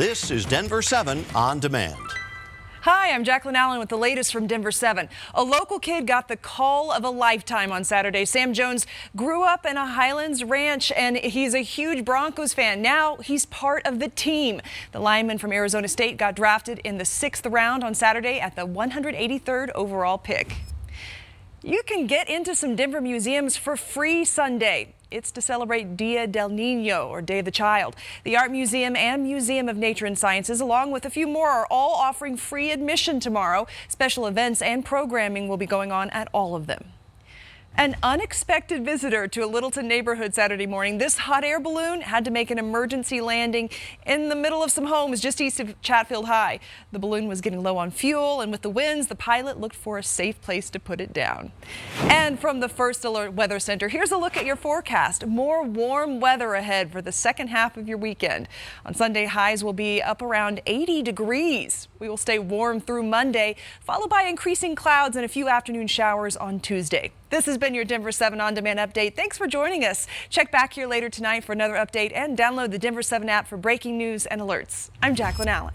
This is Denver 7 on demand. Hi, I'm Jacqueline Allen with the latest from Denver 7. A local kid got the call of a lifetime on Saturday. Sam Jones grew up in a Highlands ranch and he's a huge Broncos fan. Now he's part of the team. The lineman from Arizona State got drafted in the sixth round on Saturday at the 183rd overall pick. You can get into some Denver museums for free Sunday. It's to celebrate Dia del Nino, or Day of the Child. The Art Museum and Museum of Nature and Sciences, along with a few more, are all offering free admission tomorrow. Special events and programming will be going on at all of them. An unexpected visitor to a Littleton neighborhood Saturday morning. This hot air balloon had to make an emergency landing in the middle of some homes just east of Chatfield High. The balloon was getting low on fuel, and with the winds, the pilot looked for a safe place to put it down. And from the First Alert Weather Center, here's a look at your forecast. More warm weather ahead for the second half of your weekend. On Sunday, highs will be up around 80 degrees. We will stay warm through Monday, followed by increasing clouds and a few afternoon showers on Tuesday. This has been your Denver 7 On Demand update. Thanks for joining us. Check back here later tonight for another update and download the Denver 7 app for breaking news and alerts. I'm Jacqueline Allen.